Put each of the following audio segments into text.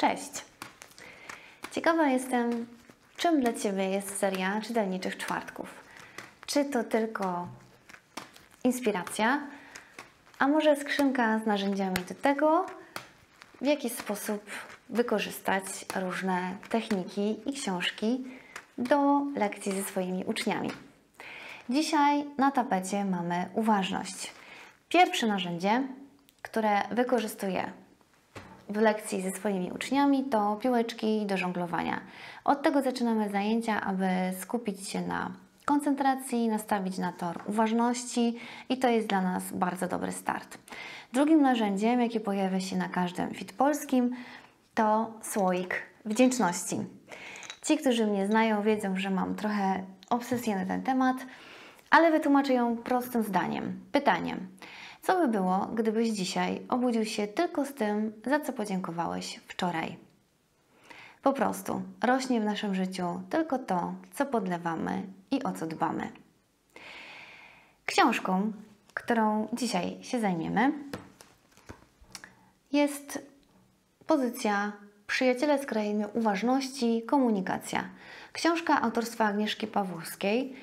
Cześć! Ciekawa jestem, czym dla Ciebie jest seria czytelniczych czwartków. Czy to tylko inspiracja, a może skrzynka z narzędziami do tego, w jaki sposób wykorzystać różne techniki i książki do lekcji ze swoimi uczniami. Dzisiaj na tapecie mamy uważność. Pierwsze narzędzie, które wykorzystuję w lekcji ze swoimi uczniami, to piłeczki do żonglowania. Od tego zaczynamy zajęcia, aby skupić się na koncentracji, nastawić na tor uważności i to jest dla nas bardzo dobry start. Drugim narzędziem, jakie pojawia się na każdym fit polskim, to słoik wdzięczności. Ci, którzy mnie znają, wiedzą, że mam trochę obsesję na ten temat, ale wytłumaczę ją prostym zdaniem, pytaniem. Co by było, gdybyś dzisiaj obudził się tylko z tym, za co podziękowałeś wczoraj? Po prostu rośnie w naszym życiu tylko to, co podlewamy i o co dbamy. Książką, którą dzisiaj się zajmiemy, jest pozycja Przyjaciele z krainy uważności, komunikacja. Książka autorstwa Agnieszki Pawłowskiej,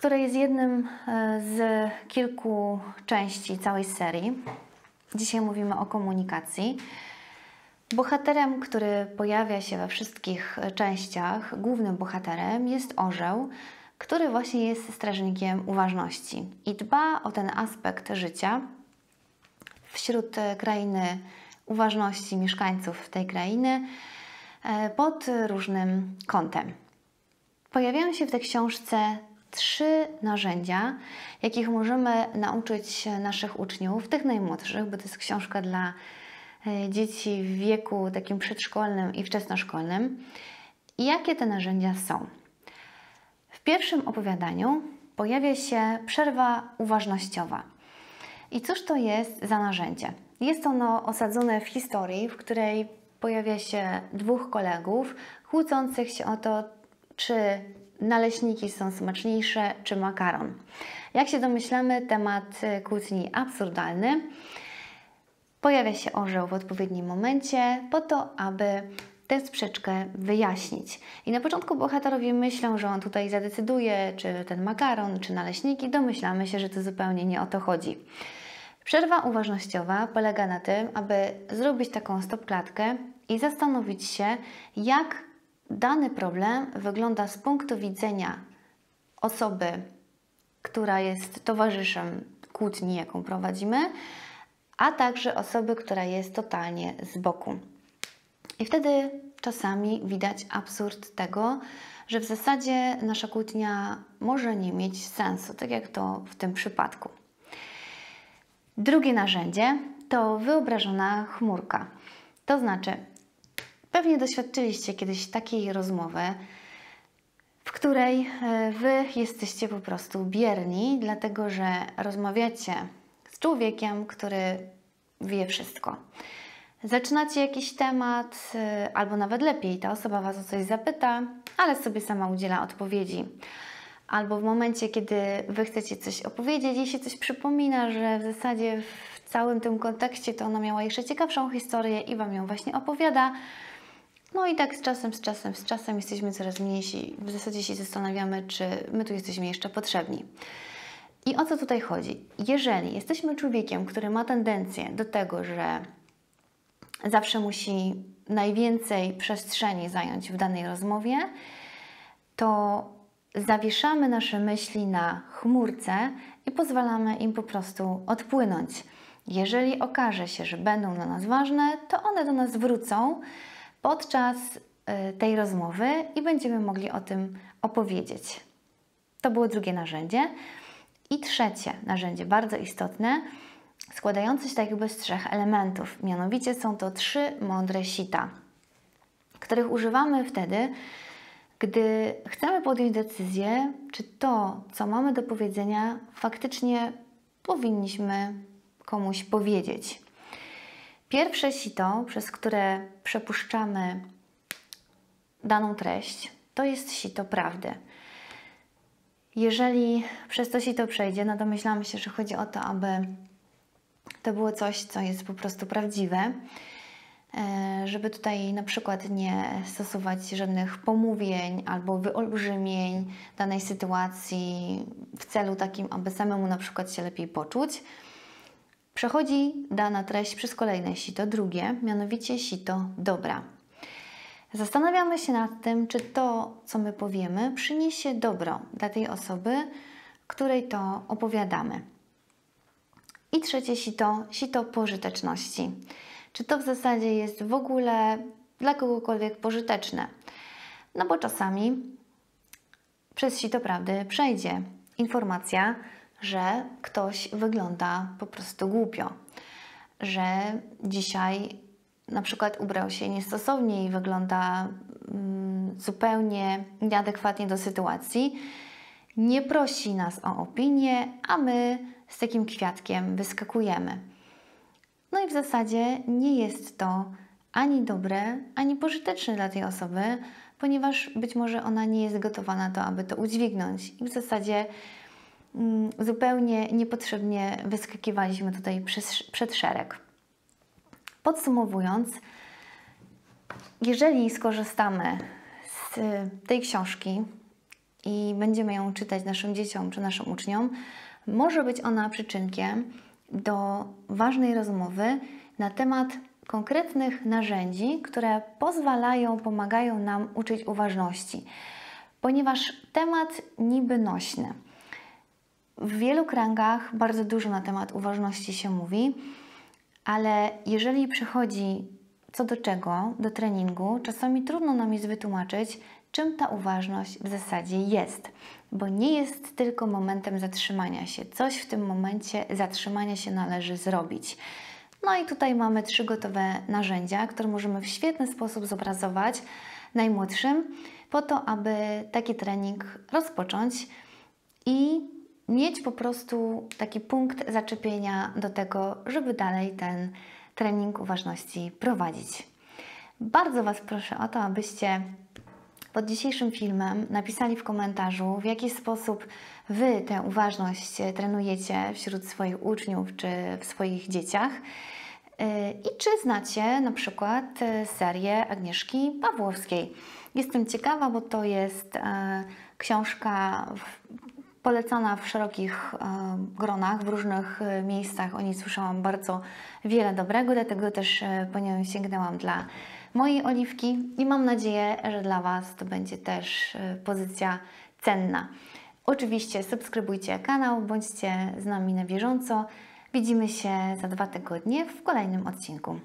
która jest jednym e, z kilku części całej serii. Dzisiaj mówimy o komunikacji. Bohaterem, który pojawia się we wszystkich częściach, głównym bohaterem jest orzeł, który właśnie jest strażnikiem uważności i dba o ten aspekt życia wśród krainy uważności mieszkańców tej krainy e, pod różnym kątem. Pojawiają się w tej książce trzy narzędzia, jakich możemy nauczyć naszych uczniów, tych najmłodszych, bo to jest książka dla e, dzieci w wieku takim przedszkolnym i wczesnoszkolnym. I jakie te narzędzia są? W pierwszym opowiadaniu pojawia się przerwa uważnościowa. I cóż to jest za narzędzie? Jest ono osadzone w historii, w której pojawia się dwóch kolegów kłócących się o to, czy naleśniki są smaczniejsze, czy makaron. Jak się domyślamy, temat kłótni absurdalny. Pojawia się orzeł w odpowiednim momencie po to, aby tę sprzeczkę wyjaśnić. I na początku bohaterowie myślą, że on tutaj zadecyduje, czy ten makaron, czy naleśniki. Domyślamy się, że to zupełnie nie o to chodzi. Przerwa uważnościowa polega na tym, aby zrobić taką stopklatkę i zastanowić się, jak dany problem wygląda z punktu widzenia osoby, która jest towarzyszem kłótni, jaką prowadzimy, a także osoby, która jest totalnie z boku. I wtedy czasami widać absurd tego, że w zasadzie nasza kłótnia może nie mieć sensu, tak jak to w tym przypadku. Drugie narzędzie to wyobrażona chmurka. To znaczy, pewnie doświadczyliście kiedyś takiej rozmowy, w której e, Wy jesteście po prostu bierni, dlatego że rozmawiacie z człowiekiem, który wie wszystko. Zaczynacie jakiś temat, e, albo nawet lepiej, ta osoba Was o coś zapyta, ale sobie sama udziela odpowiedzi albo w momencie, kiedy Wy chcecie coś opowiedzieć i się coś przypomina, że w zasadzie w całym tym kontekście to ona miała jeszcze ciekawszą historię i Wam ją właśnie opowiada. No i tak z czasem, z czasem, z czasem jesteśmy coraz mniejsi. W zasadzie się zastanawiamy, czy my tu jesteśmy jeszcze potrzebni. I o co tutaj chodzi? Jeżeli jesteśmy człowiekiem, który ma tendencję do tego, że zawsze musi najwięcej przestrzeni zająć w danej rozmowie, to zawieszamy nasze myśli na chmurce i pozwalamy im po prostu odpłynąć. Jeżeli okaże się, że będą dla nas ważne, to one do nas wrócą podczas y, tej rozmowy i będziemy mogli o tym opowiedzieć. To było drugie narzędzie. I trzecie narzędzie, bardzo istotne, składające się tak jakby z trzech elementów. Mianowicie są to trzy mądre sita, których używamy wtedy, gdy chcemy podjąć decyzję, czy to, co mamy do powiedzenia, faktycznie powinniśmy komuś powiedzieć. Pierwsze sito, przez które przepuszczamy daną treść, to jest sito prawdy. Jeżeli przez to sito przejdzie, no to myślamy się, że chodzi o to, aby to było coś, co jest po prostu prawdziwe. e, żeby tutaj na przykład nie stosować żadnych pomówień albo wyolbrzymień danej sytuacji w celu takim, aby samemu na przykład się lepiej poczuć. Przechodzi dana treść przez kolejne sito, drugie, mianowicie sito dobra. Zastanawiamy się nad tym, czy to, co my powiemy, przyniesie dobro dla tej osoby, której to opowiadamy. I trzecie sito, sito pożyteczności. Czy to w zasadzie jest w ogóle dla kogokolwiek pożyteczne? No bo czasami przez sito prawdy przejdzie informacja, że ktoś wygląda po prostu głupio, że dzisiaj na przykład ubrał się niestosownie i wygląda mm, zupełnie nieadekwatnie do sytuacji, nie prosi nas o opinię, a my z takim kwiatkiem wyskakujemy. No i w zasadzie nie jest to ani dobre, ani pożyteczne dla tej osoby, ponieważ być może ona nie jest gotowa na to, aby to udźwignąć. I w zasadzie zupełnie niepotrzebnie wyskakiwaliśmy tutaj przez, przed szereg. Podsumowując, jeżeli skorzystamy z tej książki i będziemy ją czytać naszym dzieciom czy naszym uczniom, może być ona przyczynkiem do ważnej rozmowy na temat konkretnych narzędzi, które pozwalają, pomagają nam uczyć uważności, ponieważ temat niby nośny. W wielu kręgach bardzo dużo na temat uważności się mówi, ale jeżeli przychodzi co do czego, do treningu, czasami trudno nam jest wytłumaczyć, czym ta uważność w zasadzie jest, bo nie jest tylko momentem zatrzymania się. Coś w tym momencie zatrzymania się należy zrobić. No i tutaj mamy trzy gotowe narzędzia, które możemy w świetny sposób zobrazować najmłodszym, po to, aby taki trening rozpocząć i mieć po prostu taki punkt zaczepienia do tego, żeby dalej ten trening uważności prowadzić. Bardzo Was proszę o to, abyście pod dzisiejszym filmem napisali w komentarzu, w jaki sposób Wy tę uważność trenujecie wśród swoich uczniów czy w swoich dzieciach. Y, I czy znacie na przykład y, serię Agnieszki Pawłowskiej? Jestem ciekawa, bo to jest e, książka polecana w szerokich e, gronach, w różnych e, miejscach. O niej słyszałam bardzo wiele dobrego, dlatego też po nią sięgnęłam dla mojej oliwki i mam nadzieję, że dla Was to będzie też pozycja cenna. Oczywiście subskrybujcie kanał, bądźcie z nami na bieżąco. Widzimy się za dwa tygodnie w kolejnym odcinku.